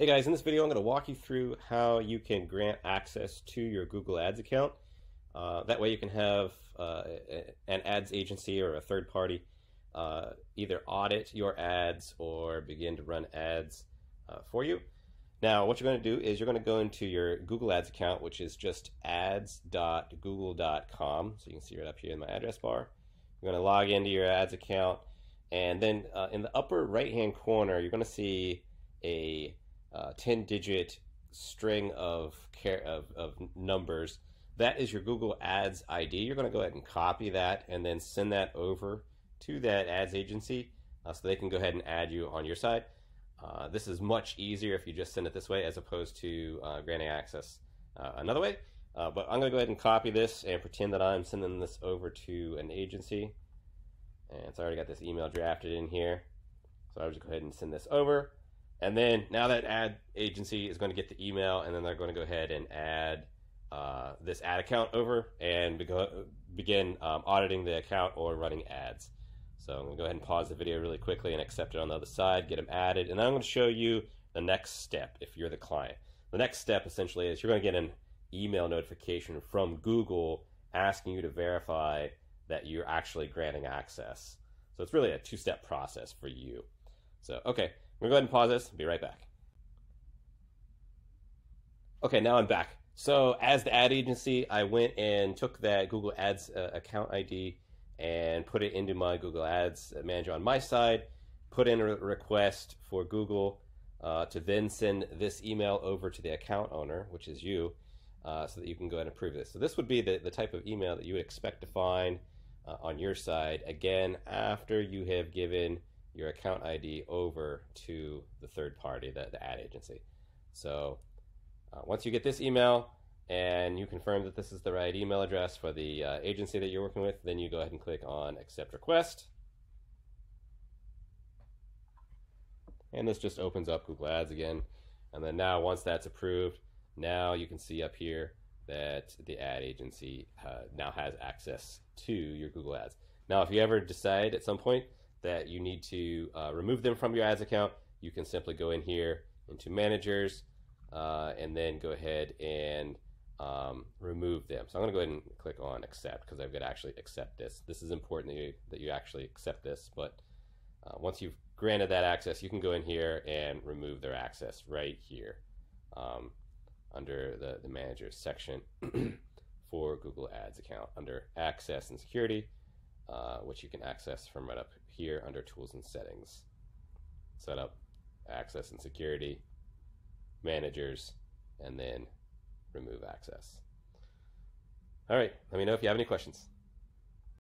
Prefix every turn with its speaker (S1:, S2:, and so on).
S1: Hey guys, in this video I'm going to walk you through how you can grant access to your Google Ads account. Uh, that way you can have uh, an ads agency or a third party uh, either audit your ads or begin to run ads uh, for you. Now what you're going to do is you're going to go into your Google Ads account which is just ads.google.com so you can see right up here in my address bar. You're going to log into your ads account and then uh, in the upper right hand corner you're going to see a uh, 10 digit string of, care, of, of numbers. That is your Google Ads ID. You're going to go ahead and copy that and then send that over to that ads agency uh, so they can go ahead and add you on your side. Uh, this is much easier if you just send it this way as opposed to uh, granting access uh, another way. Uh, but I'm going to go ahead and copy this and pretend that I'm sending this over to an agency. And it's already got this email drafted in here. So I'll just go ahead and send this over. And then now that ad agency is going to get the email, and then they're going to go ahead and add uh, this ad account over and begin um, auditing the account or running ads. So I'm going to go ahead and pause the video really quickly and accept it on the other side, get them added, and then I'm going to show you the next step if you're the client. The next step essentially is you're going to get an email notification from Google asking you to verify that you're actually granting access. So it's really a two-step process for you. So, okay. I'm to go ahead and pause this. Be right back. Okay, now I'm back. So as the ad agency, I went and took that Google Ads uh, account ID and put it into my Google Ads manager on my side, put in a request for Google uh, to then send this email over to the account owner, which is you, uh, so that you can go ahead and approve this. So this would be the, the type of email that you would expect to find uh, on your side, again, after you have given your account ID over to the third party, the, the ad agency. So uh, once you get this email and you confirm that this is the right email address for the uh, agency that you're working with, then you go ahead and click on accept request. And this just opens up Google Ads again. And then now once that's approved, now you can see up here that the ad agency uh, now has access to your Google Ads. Now, if you ever decide at some point that you need to uh, remove them from your ads account, you can simply go in here into managers uh, and then go ahead and um, remove them. So I'm going to go ahead and click on accept because I've got to actually accept this. This is important that you, that you actually accept this, but uh, once you've granted that access, you can go in here and remove their access right here um, under the, the managers section for Google Ads account under access and security, uh, which you can access from right up here under Tools and Settings. Setup, Access and Security, Managers, and then remove access. All right, let me know if you have any questions.